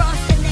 crossing